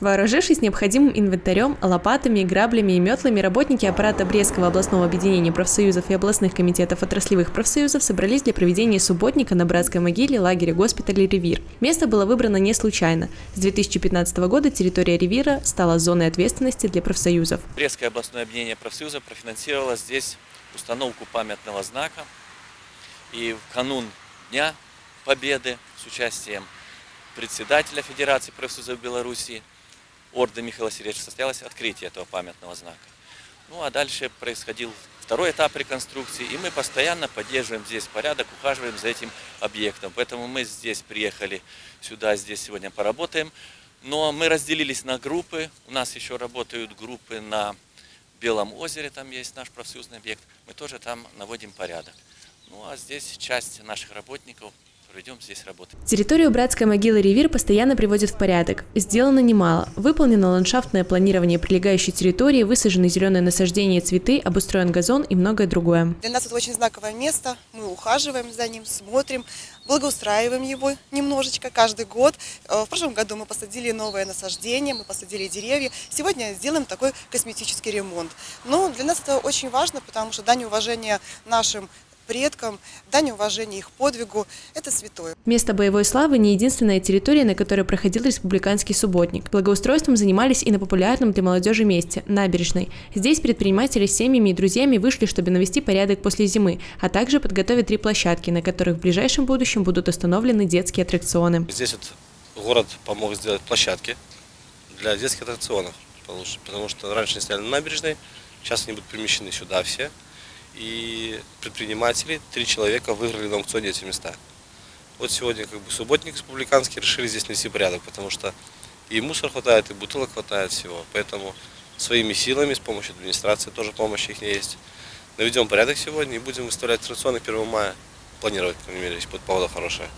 Вооружившись необходимым инвентарем, лопатами, граблями и метлами, работники аппарата Брестского областного объединения профсоюзов и областных комитетов отраслевых профсоюзов собрались для проведения субботника на братской могиле лагеря госпиталя «Ревир». Место было выбрано не случайно. С 2015 года территория «Ревира» стала зоной ответственности для профсоюзов. Брестское областное объединение профсоюзов профинансировало здесь установку памятного знака. И в канун Дня Победы с участием председателя Федерации профсоюзов Беларуси Орды Михаила Сергеевича состоялось открытие этого памятного знака. Ну а дальше происходил второй этап реконструкции, и мы постоянно поддерживаем здесь порядок, ухаживаем за этим объектом. Поэтому мы здесь приехали сюда, здесь сегодня поработаем. Но мы разделились на группы. У нас еще работают группы на Белом озере, там есть наш профсоюзный объект. Мы тоже там наводим порядок. Ну а здесь часть наших работников проведем здесь работу. Территорию братской могилы Ревир постоянно приводят в порядок. Сделано немало. Выполнено ландшафтное планирование прилегающей территории, высажены зеленые насаждения, цветы, обустроен газон и многое другое. Для нас это очень знаковое место. Мы ухаживаем за ним, смотрим, благоустраиваем его немножечко каждый год. Э, в прошлом году мы посадили новое насаждение, мы посадили деревья. Сегодня сделаем такой косметический ремонт. Но для нас это очень важно, потому что дань уважения нашим предкам, дань уважения их подвигу – это святое. Место боевой славы не единственная территория, на которой проходил республиканский субботник. Благоустройством занимались и на популярном для молодежи месте – набережной. Здесь предприниматели с семьями и друзьями вышли, чтобы навести порядок после зимы, а также подготовить три площадки, на которых в ближайшем будущем будут установлены детские аттракционы. Здесь вот город помог сделать площадки для детских аттракционов, потому что раньше они стояли на набережной, сейчас они будут перемещены сюда все – и предприниматели, три человека выиграли на аукционе эти места. Вот сегодня как бы субботник республиканский решили здесь нести порядок, потому что и мусор хватает, и бутылок хватает всего. Поэтому своими силами, с помощью администрации, тоже помощь их есть. Наведем порядок сегодня и будем выставлять аттракционы 1 мая. Планировать, по крайней мере, если будет погода хорошая.